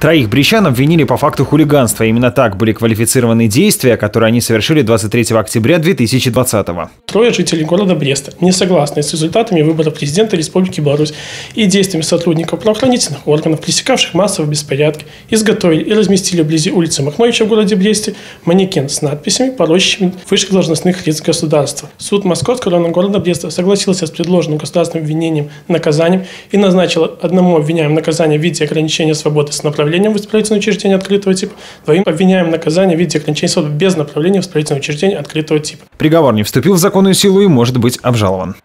Троих брещан обвинили по факту хулиганства. Именно так были квалифицированы действия, которые они совершили 23 октября 2020 года. Трое жителей города Бреста не согласны с результатами выборов президента Республики Беларусь и действиями сотрудников правоохранительных органов, пресекавших массовые беспорядки, изготовили и разместили вблизи улицы Махновича в городе Бресте манекен с надписями, порочащими высших должностных лиц государства. Суд Московского района города Бреста согласился с предложенным государственным обвинением наказанием и назначил одному обвиняемому наказание в виде ограничения свободы с направлением направлением в исправительное учреждение открытого типа, двоим обвиняем наказание в виде ограничения свободы без направления в исправительное учреждение открытого типа. Приговор не вступил в законную силу и может быть обжалован.